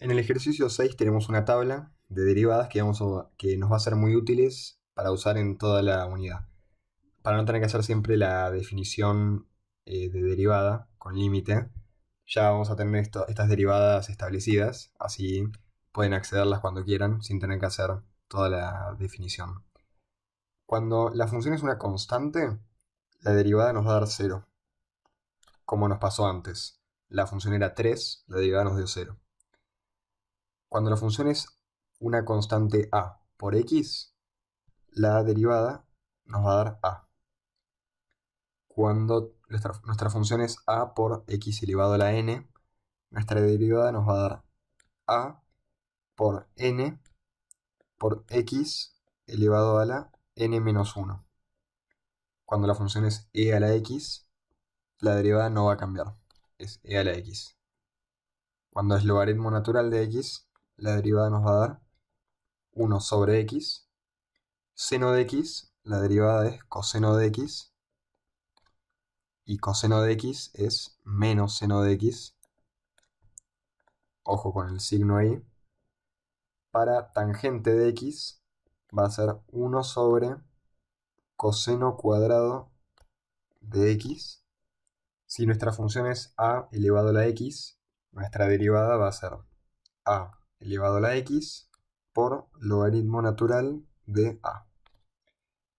En el ejercicio 6 tenemos una tabla de derivadas que, vamos que nos va a ser muy útiles para usar en toda la unidad. Para no tener que hacer siempre la definición eh, de derivada con límite, ya vamos a tener estas derivadas establecidas, así pueden accederlas cuando quieran sin tener que hacer toda la definición. Cuando la función es una constante, la derivada nos va a dar 0, como nos pasó antes. La función era 3, la derivada nos dio 0. Cuando la función es una constante a por x, la derivada nos va a dar a. Cuando nuestra, función es a por x elevado a la n, nuestra derivada nos va a dar a por n por x elevado a la n menos 1. Cuando la función es e a la x, la derivada no va a cambiar, es e a la x. Cuando es logaritmo natural de x, la derivada nos va a dar 1 sobre x. Seno de x, la derivada es coseno de x. Y coseno de x es menos seno de x. Ojo con el signo ahí. Para tangente de x va a ser 1 sobre coseno cuadrado de x. Si nuestra función es a elevado a la x, nuestra derivada va a ser a elevado a la x por logaritmo natural de a.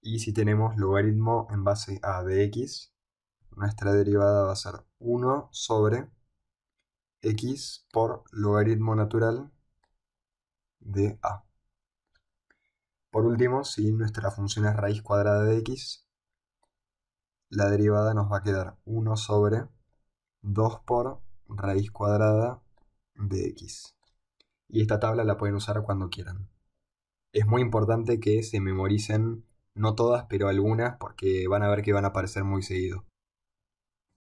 Y si tenemos logaritmo en base a de x, nuestra derivada va a ser 1 sobre x por logaritmo natural de a. Por último, si nuestra función es raíz cuadrada de x, la derivada nos va a quedar 1 sobre 2 por raíz cuadrada de x y esta tabla la pueden usar cuando quieran. Es muy importante que se memoricen, no todas, pero algunas, porque van a ver que van a aparecer muy seguido.